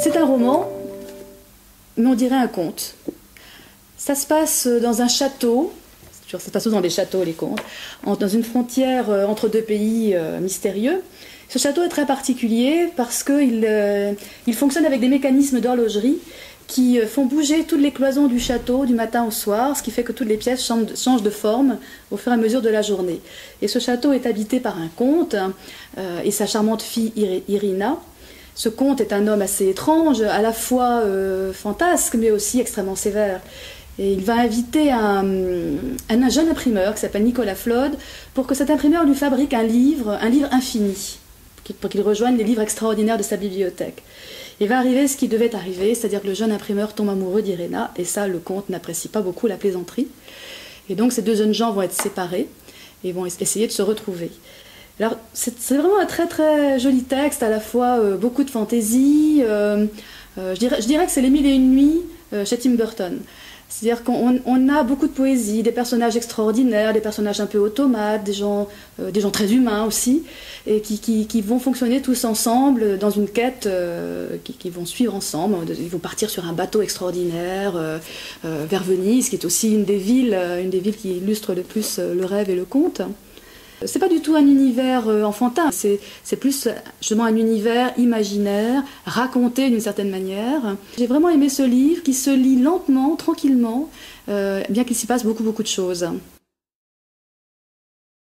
C'est un roman, mais on dirait un conte. Ça se passe dans un château, ça se passe dans des châteaux les contes, dans une frontière euh, entre deux pays euh, mystérieux. Ce château est très particulier parce qu'il euh, il fonctionne avec des mécanismes d'horlogerie qui font bouger toutes les cloisons du château du matin au soir, ce qui fait que toutes les pièces changent de forme au fur et à mesure de la journée. Et ce château est habité par un comte et sa charmante fille Irina. Ce comte est un homme assez étrange, à la fois euh, fantasque, mais aussi extrêmement sévère. Et il va inviter un, un, jeune imprimeur qui s'appelle Nicolas Flod pour que cet imprimeur lui fabrique un livre, un livre infini, pour qu'il rejoigne les livres extraordinaires de sa bibliothèque. Il va arriver ce qui devait arriver, c'est-à-dire que le jeune imprimeur tombe amoureux d'Irena, et ça, le comte n'apprécie pas beaucoup la plaisanterie. Et donc ces deux jeunes gens vont être séparés et vont essayer de se retrouver. C'est vraiment un très très joli texte, à la fois euh, beaucoup de fantaisie. Euh, euh, je, dirais, que c'est Les Mille et Une Nuits chez Tim Burton. C'est-à-dire qu'on a beaucoup de poésie, des personnages extraordinaires, des personnages un peu automates, des gens, très humains aussi, et qui, vont fonctionner tous ensemble dans une quête, qui, vont suivre ensemble. Ils vont partir sur un bateau extraordinaire vers Venise, qui est aussi une des villes, une des villes qui illustre le plus le rêve et le conte. C'est pas du tout un univers euh, enfantin, c'est plus justement un univers imaginaire, raconté d'une certaine manière. J'ai vraiment aimé ce livre qui se lit lentement, tranquillement, euh, bien qu'il s'y passe beaucoup beaucoup de choses.